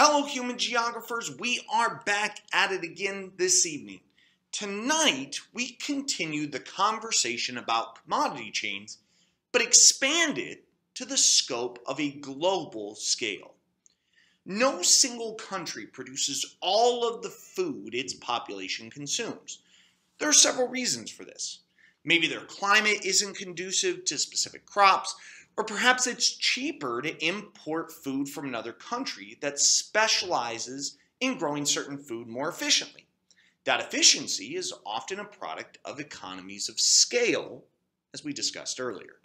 Hello, human geographers. We are back at it again this evening. Tonight, we continue the conversation about commodity chains, but expand it to the scope of a global scale. No single country produces all of the food its population consumes. There are several reasons for this. Maybe their climate isn't conducive to specific crops, or perhaps it's cheaper to import food from another country that specializes in growing certain food more efficiently. That efficiency is often a product of economies of scale, as we discussed earlier.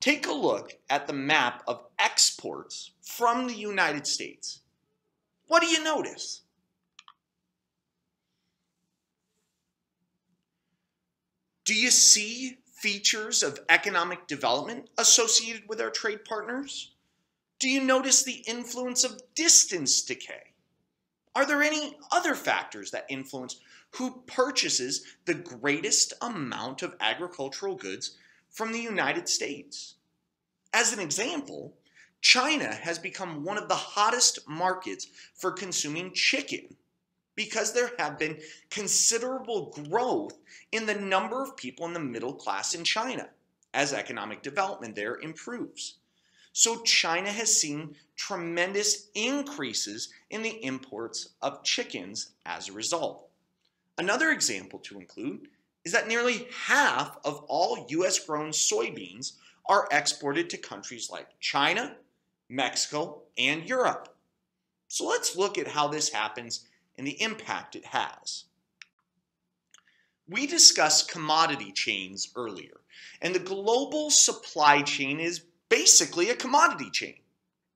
Take a look at the map of exports from the United States. What do you notice? Do you see features of economic development associated with our trade partners? Do you notice the influence of distance decay? Are there any other factors that influence who purchases the greatest amount of agricultural goods from the United States? As an example, China has become one of the hottest markets for consuming chicken because there have been considerable growth in the number of people in the middle class in China as economic development there improves. So China has seen tremendous increases in the imports of chickens as a result. Another example to include is that nearly half of all US grown soybeans are exported to countries like China, Mexico, and Europe. So let's look at how this happens and the impact it has. We discussed commodity chains earlier, and the global supply chain is basically a commodity chain,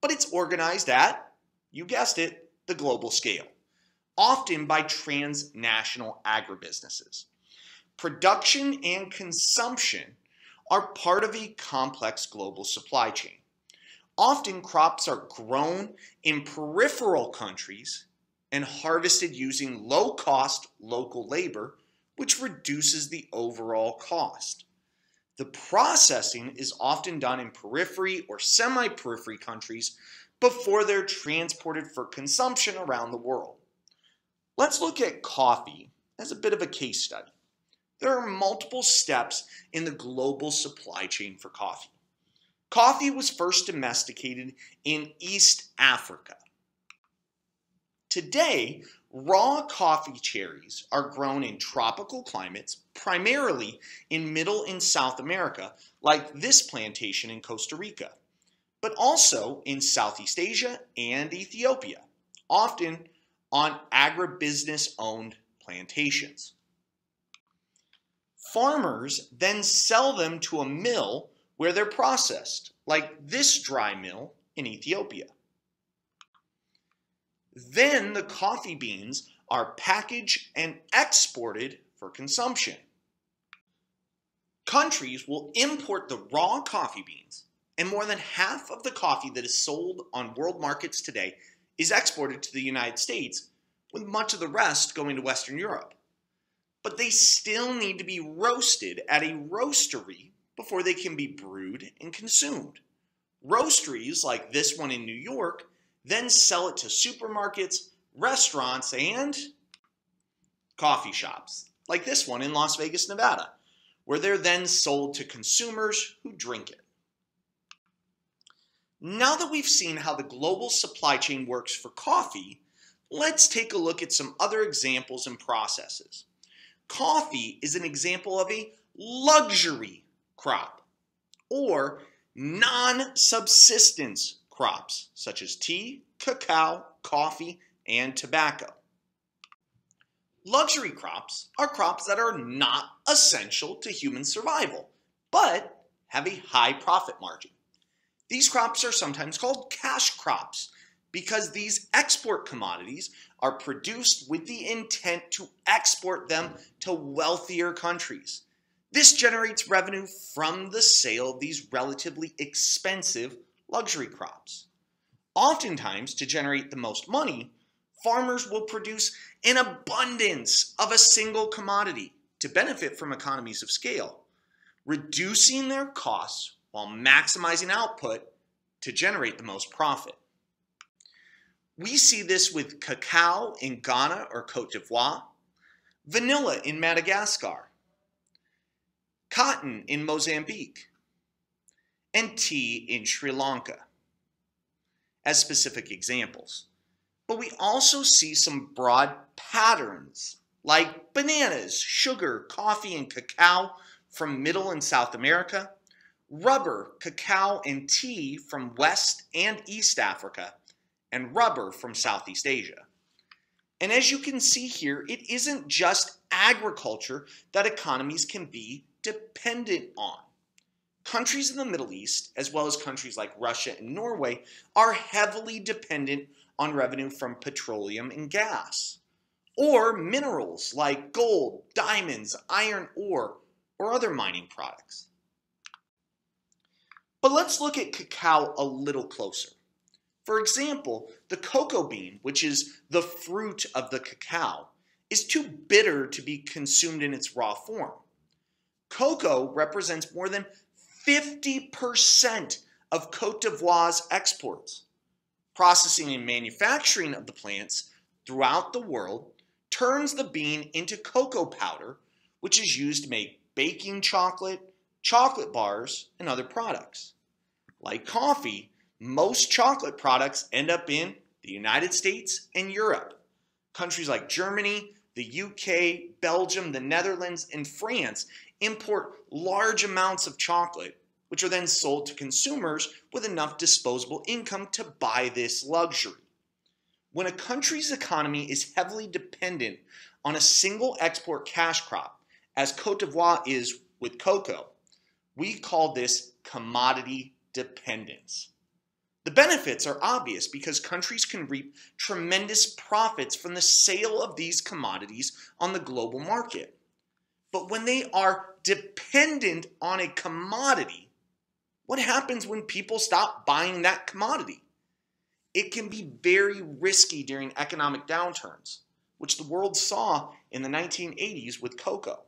but it's organized at, you guessed it, the global scale, often by transnational agribusinesses. Production and consumption are part of a complex global supply chain. Often crops are grown in peripheral countries and harvested using low cost local labor, which reduces the overall cost. The processing is often done in periphery or semi periphery countries before they're transported for consumption around the world. Let's look at coffee as a bit of a case study. There are multiple steps in the global supply chain for coffee. Coffee was first domesticated in East Africa Today, raw coffee cherries are grown in tropical climates, primarily in Middle and South America, like this plantation in Costa Rica, but also in Southeast Asia and Ethiopia, often on agribusiness owned plantations. Farmers then sell them to a mill where they're processed, like this dry mill in Ethiopia. Then the coffee beans are packaged and exported for consumption. Countries will import the raw coffee beans, and more than half of the coffee that is sold on world markets today is exported to the United States, with much of the rest going to Western Europe. But they still need to be roasted at a roastery before they can be brewed and consumed. Roasteries like this one in New York then sell it to supermarkets, restaurants, and coffee shops, like this one in Las Vegas, Nevada, where they're then sold to consumers who drink it. Now that we've seen how the global supply chain works for coffee, let's take a look at some other examples and processes. Coffee is an example of a luxury crop or non subsistence crops such as tea, cacao, coffee, and tobacco. Luxury crops are crops that are not essential to human survival, but have a high profit margin. These crops are sometimes called cash crops because these export commodities are produced with the intent to export them to wealthier countries. This generates revenue from the sale of these relatively expensive luxury crops. Oftentimes, to generate the most money, farmers will produce an abundance of a single commodity to benefit from economies of scale, reducing their costs while maximizing output to generate the most profit. We see this with cacao in Ghana or Cote d'Ivoire, vanilla in Madagascar, cotton in Mozambique, and tea in Sri Lanka as specific examples. But we also see some broad patterns like bananas, sugar, coffee, and cacao from Middle and South America, rubber, cacao, and tea from West and East Africa, and rubber from Southeast Asia. And as you can see here, it isn't just agriculture that economies can be dependent on. Countries in the Middle East, as well as countries like Russia and Norway, are heavily dependent on revenue from petroleum and gas, or minerals like gold, diamonds, iron ore, or other mining products. But let's look at cacao a little closer. For example, the cocoa bean, which is the fruit of the cacao, is too bitter to be consumed in its raw form. Cocoa represents more than 50% of Cote d'Ivoire's exports. Processing and manufacturing of the plants throughout the world turns the bean into cocoa powder, which is used to make baking chocolate, chocolate bars, and other products. Like coffee, most chocolate products end up in the United States and Europe. Countries like Germany, the UK, Belgium, the Netherlands, and France import large amounts of chocolate, which are then sold to consumers with enough disposable income to buy this luxury. When a country's economy is heavily dependent on a single export cash crop, as Cote d'Ivoire is with cocoa, we call this commodity dependence. The benefits are obvious because countries can reap tremendous profits from the sale of these commodities on the global market. But when they are dependent on a commodity, what happens when people stop buying that commodity? It can be very risky during economic downturns, which the world saw in the 1980s with cocoa.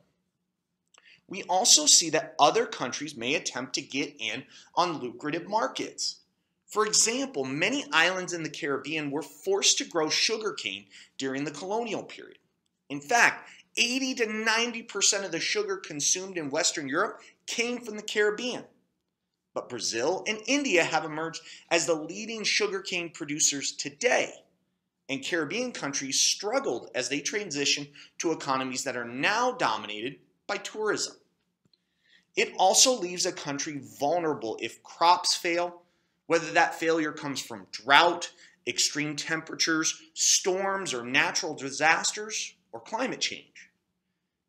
We also see that other countries may attempt to get in on lucrative markets. For example, many islands in the Caribbean were forced to grow sugarcane during the colonial period. In fact, 80 to 90% of the sugar consumed in Western Europe came from the Caribbean. But Brazil and India have emerged as the leading sugarcane producers today. And Caribbean countries struggled as they transitioned to economies that are now dominated by tourism. It also leaves a country vulnerable if crops fail, whether that failure comes from drought, extreme temperatures, storms, or natural disasters, or climate change.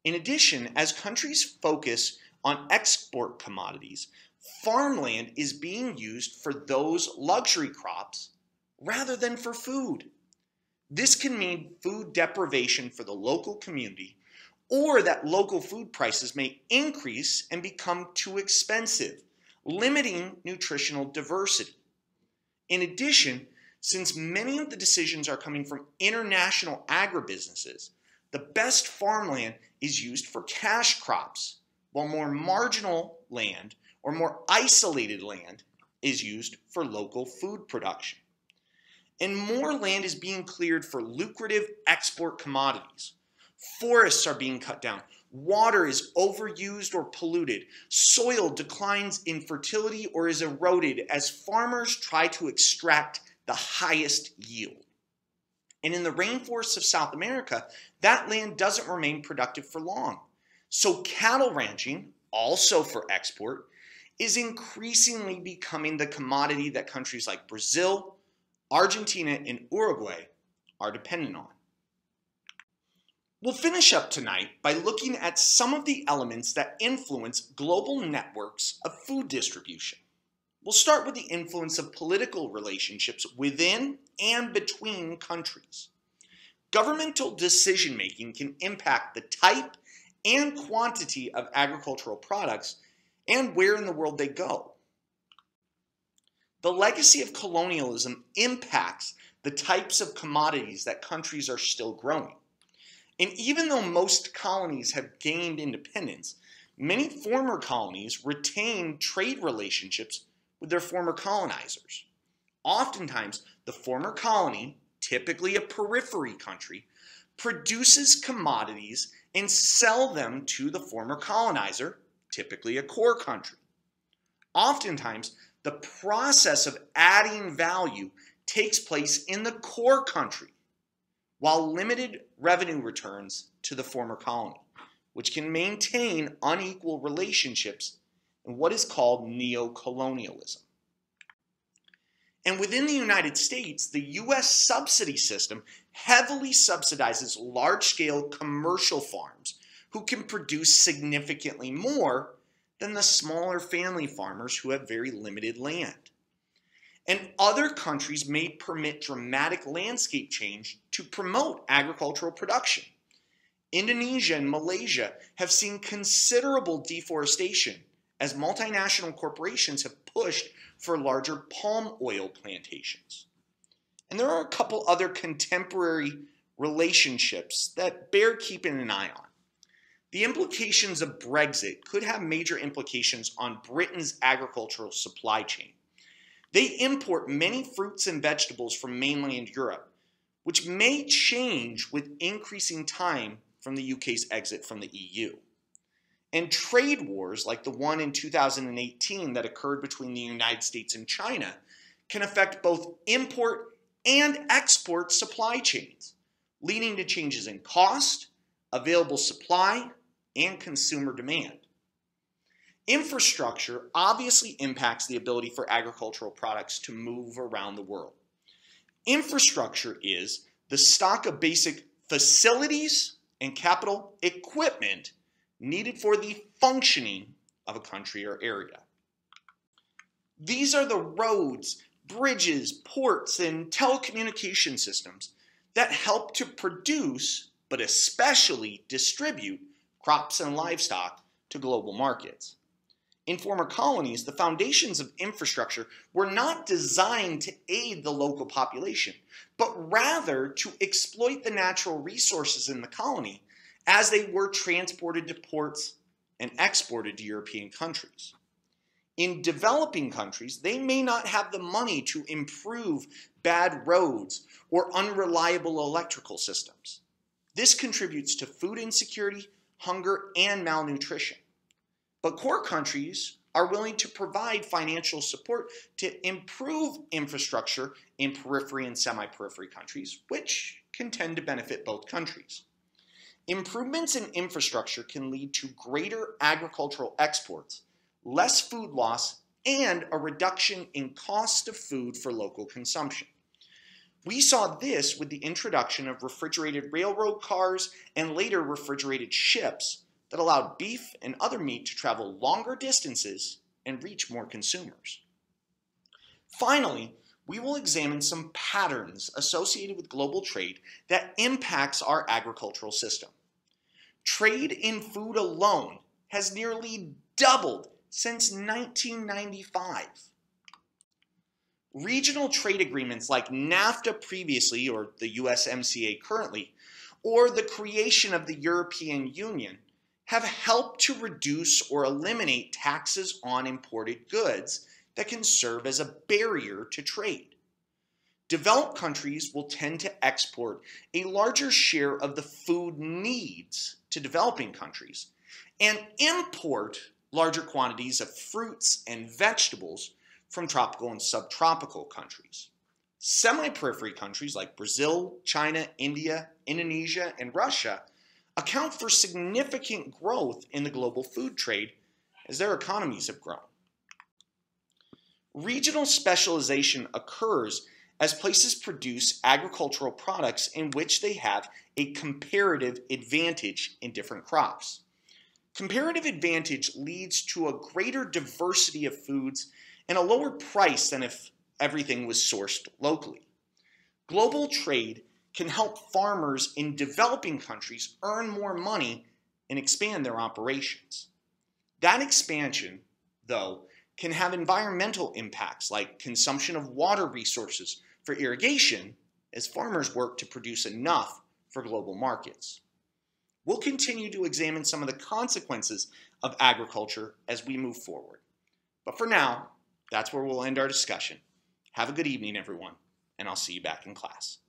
In addition, as countries focus on export commodities, farmland is being used for those luxury crops rather than for food. This can mean food deprivation for the local community or that local food prices may increase and become too expensive, limiting nutritional diversity. In addition, since many of the decisions are coming from international agribusinesses, the best farmland is used for cash crops, while more marginal land or more isolated land is used for local food production. And more land is being cleared for lucrative export commodities Forests are being cut down. Water is overused or polluted. Soil declines in fertility or is eroded as farmers try to extract the highest yield. And in the rainforests of South America, that land doesn't remain productive for long. So cattle ranching, also for export, is increasingly becoming the commodity that countries like Brazil, Argentina, and Uruguay are dependent on. We'll finish up tonight by looking at some of the elements that influence global networks of food distribution. We'll start with the influence of political relationships within and between countries. Governmental decision making can impact the type and quantity of agricultural products and where in the world they go. The legacy of colonialism impacts the types of commodities that countries are still growing. And even though most colonies have gained independence, many former colonies retain trade relationships with their former colonizers. Oftentimes, the former colony typically a periphery country, produces commodities and sell them to the former colonizer, typically a core country. Oftentimes, the process of adding value takes place in the core country, while limited revenue returns to the former colony, which can maintain unequal relationships in what is called neocolonialism. And within the United States, the US subsidy system heavily subsidizes large scale commercial farms who can produce significantly more than the smaller family farmers who have very limited land. And other countries may permit dramatic landscape change to promote agricultural production. Indonesia and Malaysia have seen considerable deforestation as multinational corporations have pushed for larger palm oil plantations. And there are a couple other contemporary relationships that bear keeping an eye on. The implications of Brexit could have major implications on Britain's agricultural supply chain. They import many fruits and vegetables from mainland Europe, which may change with increasing time from the UK's exit from the EU. And trade wars, like the one in 2018 that occurred between the United States and China, can affect both import and export supply chains, leading to changes in cost, available supply, and consumer demand. Infrastructure obviously impacts the ability for agricultural products to move around the world. Infrastructure is the stock of basic facilities and capital equipment needed for the functioning of a country or area. These are the roads, bridges, ports, and telecommunication systems that help to produce, but especially distribute, crops and livestock to global markets. In former colonies, the foundations of infrastructure were not designed to aid the local population, but rather to exploit the natural resources in the colony as they were transported to ports and exported to European countries. In developing countries, they may not have the money to improve bad roads or unreliable electrical systems. This contributes to food insecurity, hunger, and malnutrition. But core countries are willing to provide financial support to improve infrastructure in periphery and semi periphery countries, which can tend to benefit both countries. Improvements in infrastructure can lead to greater agricultural exports, less food loss, and a reduction in cost of food for local consumption. We saw this with the introduction of refrigerated railroad cars and later refrigerated ships that allowed beef and other meat to travel longer distances and reach more consumers. Finally, we will examine some patterns associated with global trade that impacts our agricultural system. Trade in food alone has nearly doubled since 1995. Regional trade agreements like NAFTA previously, or the USMCA currently, or the creation of the European Union have helped to reduce or eliminate taxes on imported goods that can serve as a barrier to trade. Developed countries will tend to export a larger share of the food needs to developing countries and import larger quantities of fruits and vegetables from tropical and subtropical countries. Semi periphery countries like Brazil, China, India, Indonesia, and Russia account for significant growth in the global food trade as their economies have grown. Regional specialization occurs as places produce agricultural products in which they have a comparative advantage in different crops. Comparative advantage leads to a greater diversity of foods and a lower price than if everything was sourced locally. Global trade can help farmers in developing countries earn more money and expand their operations. That expansion, though, can have environmental impacts like consumption of water resources for irrigation as farmers work to produce enough for global markets. We'll continue to examine some of the consequences of agriculture as we move forward. But for now, that's where we'll end our discussion. Have a good evening, everyone, and I'll see you back in class.